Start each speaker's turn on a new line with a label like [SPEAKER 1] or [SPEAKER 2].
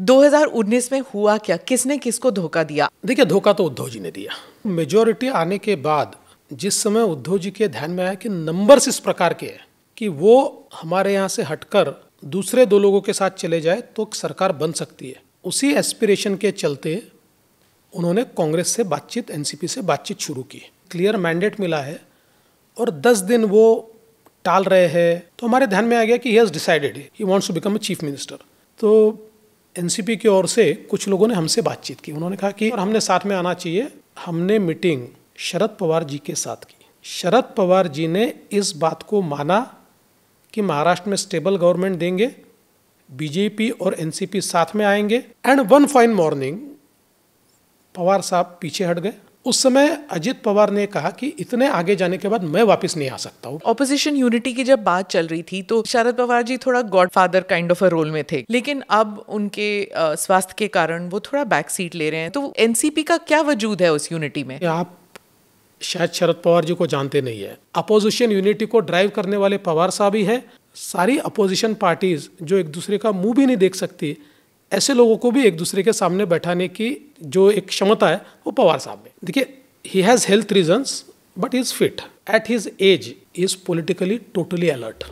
[SPEAKER 1] 2019 में हुआ क्या? किसने किसको धोखा दिया?
[SPEAKER 2] देखिए, धोखा तो उद्धव जी ने दिया। मेजोरिटी आने के बाद जिस समय उद्धव जी के ध्यान में आया कि नंबर्स इस प्रकार के हैं कि वो हमारे यहाँ से हटकर दूसरे दो लोगों के साथ चले जाए तो सरकार बन सकती है। उसी एस्पिरेशन के चलते उन्होंने कांग्रेस से बातचीत, एनसीपी से बातचीत शुरू की। क्लियर मैंडेट मिला है और दस दिन वो टाल रहे हैं। तो हमारे ध्यान में आ गया कि he has decided he wants to become a chief minister तो एनसीपी की ओर से कुछ लोगों ने हमसे बातचीत की। उन्होंने कहा कि और हमने साथ में आना चाहिए। हमने मीटिंग शरद पवार जी के साथ की। शरद पवार जी ने इस बात को माना कि महाराष्ट्र में स्टेबल गवर्नमेंट देंगे, बीजेपी और एनसीपी साथ में आएँगे। And one fine morning, Pawar साहब पीछे हट गए। उस समय अजित पवार ने कहा कि इतने आगे जाने के बाद मैं वापस नहीं आ सकता हूँ।
[SPEAKER 1] ऑपोजिशन यूनिटी की जब बात चल रही थी तो शरद पवार जी थोड़ा godfather kind of a role में थे। लेकिन अब उनके स्वास्थ्य के कारण वो थोड़ा बैक सीट ले रहे हैं। तो एनसीपी का क्या वजूद है उस यूनिटी में?
[SPEAKER 2] आप शायद शरद पवार जी को जानते नहीं है। अपोजिशन यूनिटी को ड्राइव करने वाले पवार साहब ही है। सारी अपोजिशन पार्टीज़ जो एक दूसरे का मुँह भी नहीं देख सकती ऐसे लोगों को भी एक दूसरे के सामने बैठाने की जो एक क्षमता है, वो पवार साहब में। देखिए he has health reasons but is fit at his age is politically totally alert